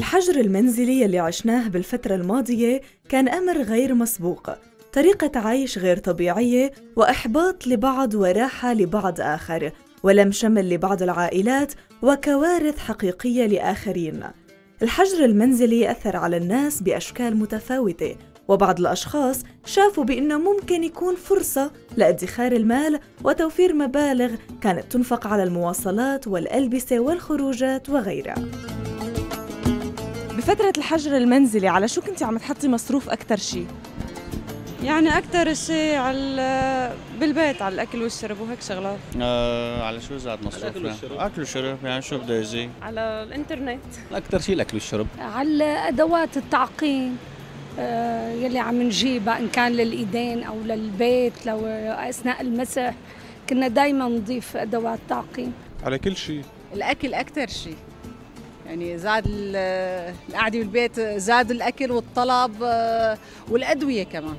الحجر المنزلي يلي عشناه بالفترة الماضية كان أمر غير مسبوق. طريقة عيش غير طبيعية وإحباط لبعض وراحة لبعض آخر ولم شمل لبعض العائلات وكوارث حقيقية لآخرين. الحجر المنزلي أثر على الناس بأشكال متفاوتة وبعض الأشخاص شافوا بأنه ممكن يكون فرصة لادخار المال وتوفير مبالغ كانت تنفق على المواصلات والألبسة والخروجات وغيرها. بفترة الحجر المنزلي على شو كنتي عم تحطي مصروف أكثر شيء؟ يعني أكثر شيء على بالبيت على الأكل والشرب وهيك شغلات آه على شو زاد مصروف؟ الأكل والشرب. أكل وشرب يعني شو بده يزيد؟ على الإنترنت أكثر شيء الأكل والشرب على أدوات التعقيم آه، يلي عم نجيبها إن كان للإيدين أو للبيت لو أثناء المسح كنا دائما نضيف أدوات تعقيم على كل شيء الأكل أكثر شيء يعني زاد ال- القعدة بالبيت زاد الأكل والطلب آه، والأدوية كمان.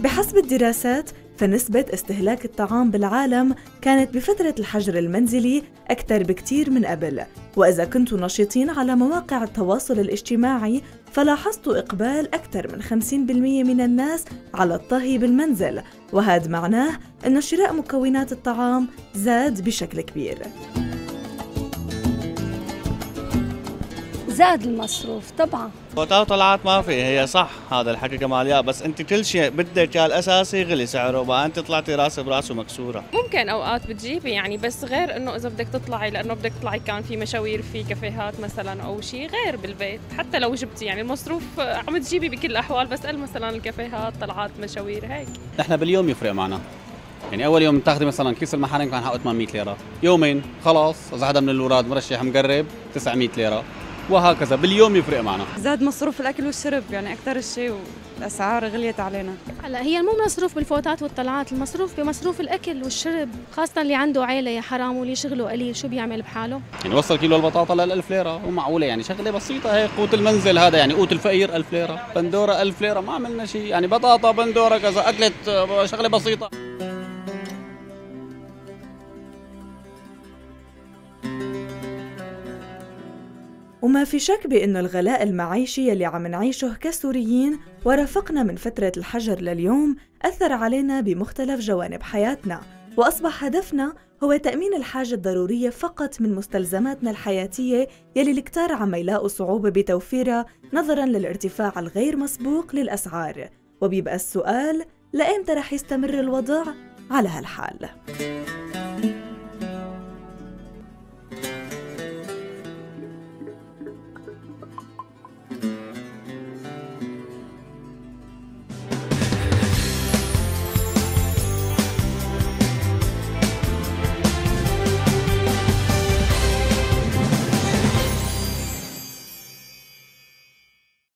بحسب الدراسات فنسبة استهلاك الطعام بالعالم كانت بفترة الحجر المنزلي أكثر بكتير من قبل. وإذا كنتوا نشيطين على مواقع التواصل الاجتماعي فلاحظتوا إقبال أكثر من 50% من الناس على الطهي بالمنزل. وهذا معناه أن شراء مكونات الطعام زاد بشكل كبير. زاد المصروف طبعا. وقتها طلعات ما في هي صح هذا الحكي كماليات بس أنت كل شيء بدك اياه الأساسي غلي سعره بقى أنت طلعتي رأس براس ومكسوره ممكن أوقات بتجيبي يعني بس غير إنه إذا بدك تطلعي لأنه بدك تطلعي كان في مشاوير في كافيهات مثلا أو شيء غير بالبيت حتى لو جبتي يعني المصروف عم تجيبي بكل الأحوال بس قال مثلا الكافيهات طلعات مشاوير هيك. نحن باليوم يفرق معنا. يعني أول يوم تاخذي مثلا كيس المحارم كان حقه 800 ليرة. يومين خلاص إذا حدا من الأولاد مرشح مقرب 900 ليرة. وهكذا. باليوم يفرق معنا. زاد مصروف الأكل والشرب يعني أكثر شيء والأسعار غليت علينا. هلا هي مو مصروف بالفوتات والطلعات المصروف بمصروف الأكل والشرب خاصه اللي عنده عيلة يا حرام واللي شغله قليل شو بيعمل بحاله؟ يعني وصل كيلو البطاطا لل 1000 ليرة. ومعقوله يعني شغلة بسيطة هيك قوت المنزل هذا يعني قوت الفقير 1000 ليرة. بندورة 1000 ليرة ما عملنا شيء. يعني بطاطا بندورة كذا اكلت آه، شغلة بسيطة. وما في شك بأنه الغلاء المعيشي يلي عم نعيشه كسوريين ورافقنا من فترة الحجر لليوم أثر علينا بمختلف جوانب حياتنا وأصبح هدفنا هو تأمين الحاجة الضرورية فقط من مستلزماتنا الحياتية يلي الكتار عم يلاقوا صعوبة بتوفيرها نظراً للارتفاع الغير مسبوق للأسعار وبيبقى السؤال لأيمتى رح يستمر الوضع على هالحال؟